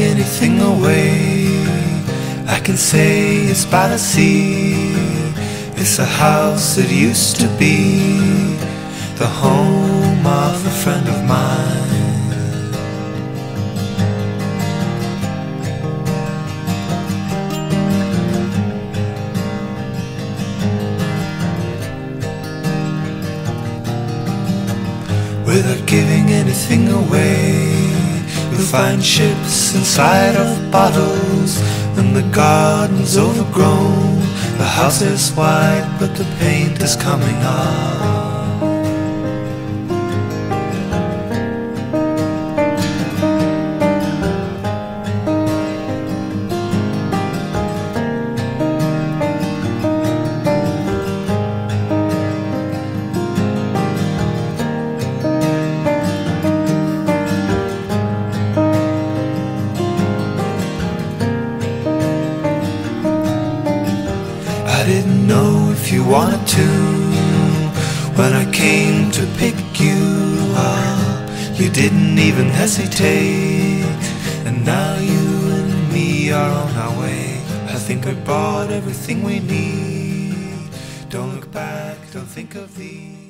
anything away, I can say it's by the sea. It's a house that used to be the home of a friend of mine. Without giving anything away, find ships inside of bottles, and the garden's overgrown. The house is white, but the paint is coming off. Didn't know if you wanted to when I came to pick you up. You didn't even hesitate, and now you and me are on our way. I think I bought everything we need. Don't look back, don't think of these.